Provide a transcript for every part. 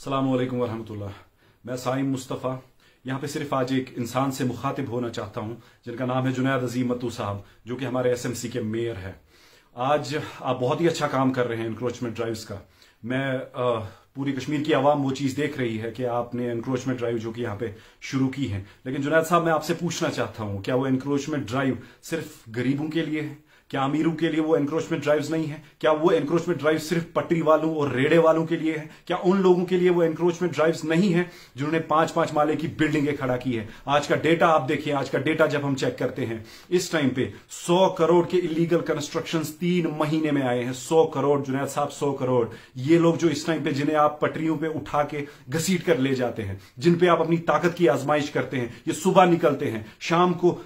सलामकुम वरहमतुल्लाह मैं साइम मुस्तफ़ा यहाँ पे सिर्फ़ आज एक इंसान से मुखातिब होना चाहता हूँ जिनका नाम है जुनैद अजीम मतू साहब जो कि हमारे एसएमसी के मेयर है। आज आप बहुत ही अच्छा काम कर रहे हैं इंक्रोचमेंट ड्राइव्स का। मैं आ, पूरी कश्मीर की आवाम वो चीज़ देख रही है कि आपने इंक्रोचमेंट ड्राइव जो कि यहाँ पे शुरू की है। लेकिन जुनैद साहब मैं आपसे पूछना चाहता हूँ क्या वो इंक्रोचमेंट ड्राइव सिर्फ़ गरीबों के लिए है? क्या अमीरों के लिए वो एनक्रोचमेंट ड्राइव्स नहीं है? क्या वो एनक्रोचमेंट ड्राइव सिर्फ़ पटरी वालों और रेड़े वालों के लिए है? क्या उन लोगों के लिए वो एनक्रोचमेंट ड्राइव्स नहीं है जिन्होंने पाँच पाँच माले की बिल्डिंगें खड़ा की है? आज का डेटा आप देखिए, आज का डेटा जब हम चेक करते हैं, इस टाइम पे सौ करोड़ के इलीगल कंस्ट्रक्शन तीन महीने में आए हैं। सौ करोड़, जुनैद साहब, सौ करोड़। ये लोग जो इस टाइम पे जिन्हें आप पटरियों पे उठा के घसीट कर ले जाते हैं, जिन पे आप अपनी ताकत की आजमाइश करते हैं, ये सुबह निकलते हैं, शाम को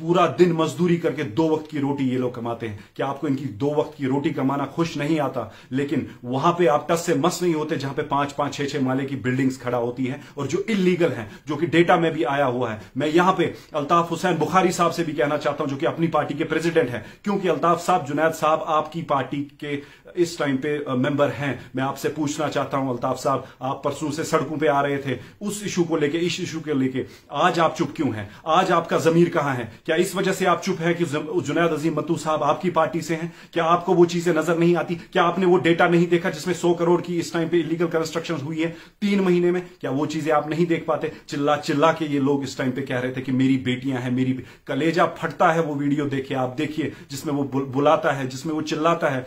पूरा दिन मजदूरी करके दो वक्त की रोटी ये लोग कमाते हैं। क्या आपको इनकी दो वक्त की रोटी कमाना खुश नहीं आता? लेकिन वहाँ पे आप टस से मस नहीं होते जहाँ पे पाँच पाँच, छह छह माले की बिल्डिंग्स खड़ा होती हैं और जो इलीगल हैं, जो कि डेटा में भी आया हुआ है। मैं यहाँ पे अल्ताफ हुसैन बुखारी साहब से भी कहना चाहता हूँ, जो कि अपनी पार्टी के प्रेसिडेंट है। क्योंकि अल्ताफ साहब, जुनैद साहब आपकी पार्टी के इस टाइम पे मेंबर हैं। मैं आपसे पूछना चाहता हूँ, अल्ताफ साहब, आप परसों से सड़कों पे आ रहे थे। उस इशू को लेके, इस इशू को लेके आज आप चुप क्यों हैं? आज आपका जमीर कहाँ है? क्या इस वजह से आप चुप है कि जुनैद अजीम मतू साहब आपकी पार्टी से हैं? क्या आपको वो चीज़ें नज़र नहीं आती? क्या आपने वो डेटा नहीं देखा जिसमें सौ करोड़ की इस टाइम पे इलीगल कंस्ट्रक्शन हुई है तीन महीने में? क्या वो चीज़ें आप नहीं देख पाते? चिल्ला चिल्ला के ये लोग इस टाइम पे कह रहे थे कि मेरी बेटियाँ हैं, मेरी कलेजा फटता है वो वीडियो देखिए आप देखिए जिसमें वो बुलाता है, जिसमें वो चिल्लाता है।